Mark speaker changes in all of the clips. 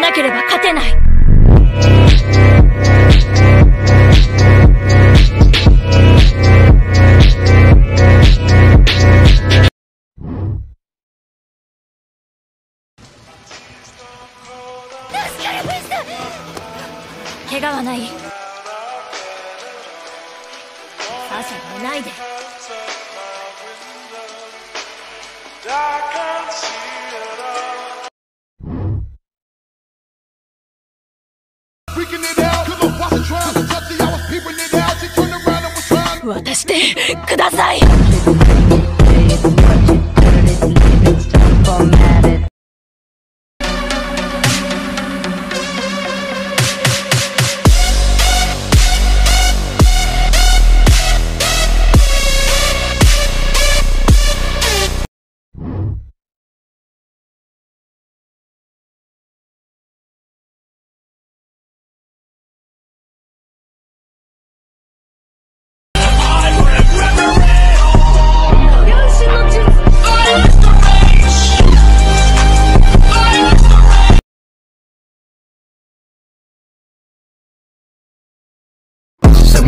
Speaker 1: わなければ勝てない。怪我はない。サシャ寝ないで。渡してください。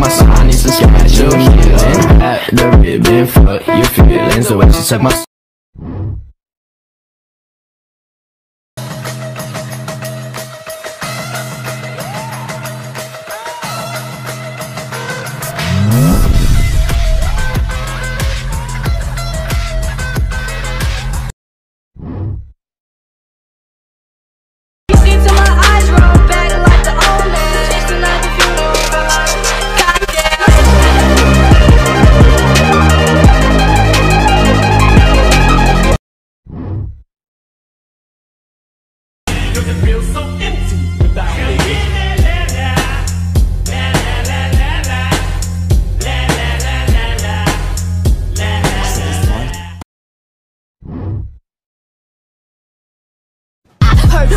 Speaker 2: My sign, it's a casual healing At the ribbon, fuck your feelings The way she suck my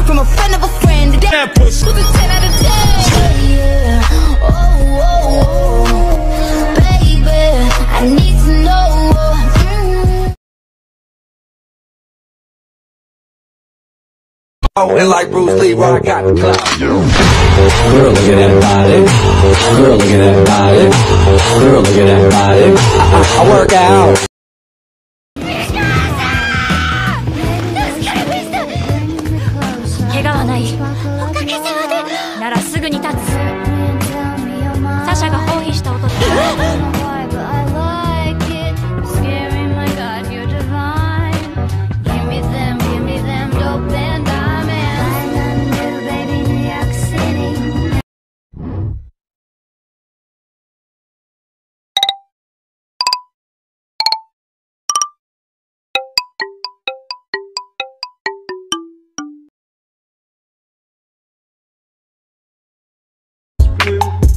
Speaker 3: from a friend of a friend that that was a 10 out of 10. Yeah. Oh, oh, oh. Baby, I need to know. Mm.
Speaker 4: Oh, and like Bruce Lee, I got the clout.
Speaker 2: Girl, look at that body Girl, look at that body Girl, look at that body
Speaker 4: I, I work out.
Speaker 1: おかげさまで。ならすぐに立つ。サシャが放棄した音で